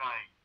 Right